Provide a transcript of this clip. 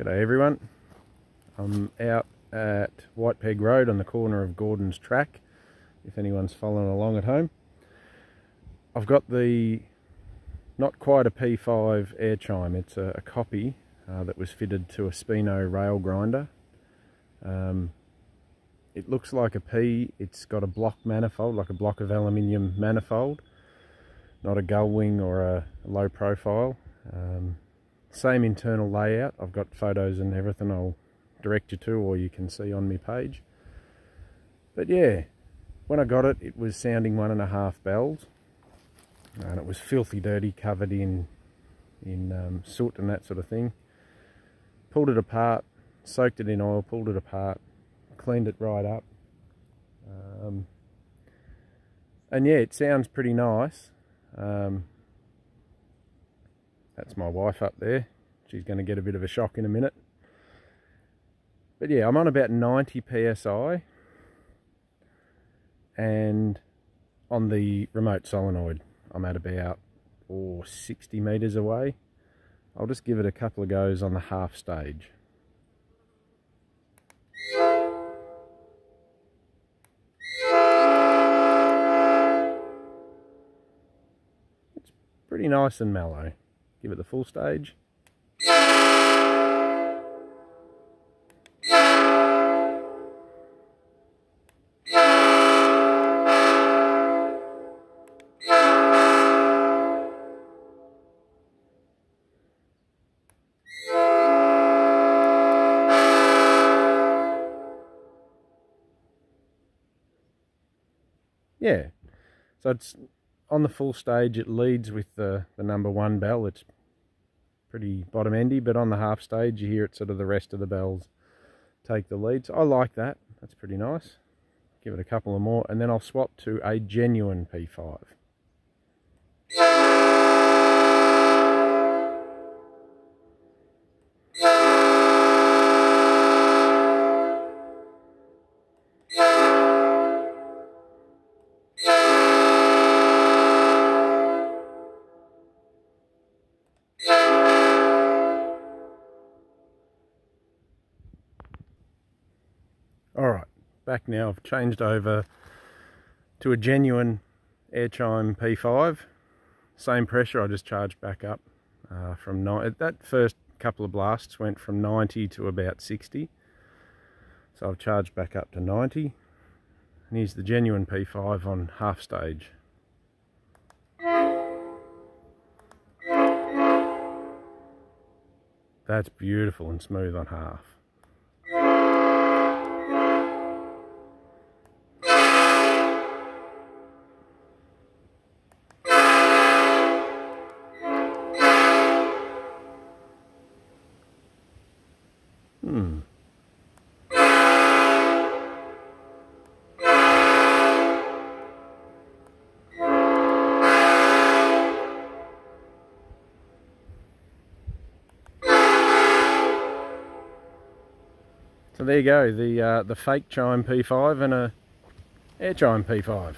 G'day everyone. I'm out at White Peg Road on the corner of Gordon's Track, if anyone's following along at home. I've got the, not quite a P5 air chime, it's a, a copy uh, that was fitted to a Speno rail grinder. Um, it looks like a P, it's got a block manifold, like a block of aluminium manifold, not a gull wing or a, low profile. Um, same internal layout. I've got photos and everything I'll direct you to or you can see on my page. But yeah, when I got it, it was sounding one and a half bells. And it was filthy dirty, covered in, in um, soot and that sort of thing. Pulled it apart, soaked it in oil, pulled it apart, cleaned it right up. Um, and yeah, it sounds pretty nice. Um, that's my wife up there. She's going to get a bit of a shock in a minute. But yeah, I'm on about 90 psi and on the remote solenoid I'm at about oh, 60 meters away. I'll just give it a couple of goes on the half stage. It's pretty nice and mellow. Give it the full stage. Yeah, so it's on the full stage it leads with the, the number one bell. It's pretty bottom endy, but on the half stage you hear it sort of the rest of the bells take the lead. So I like that. That's pretty nice. Give it a couple of more and then I'll swap to a genuine P5. Alright, back now. I've changed over to a genuine air chime P5. Same pressure, I just charged back up uh, from nine. That first couple of blasts went from 90 to about 60. So I've charged back up to 90. And here's the genuine P5 on half stage. That's beautiful and smooth on half. So there you go, the uh, the fake chime P5 and a air chime P5.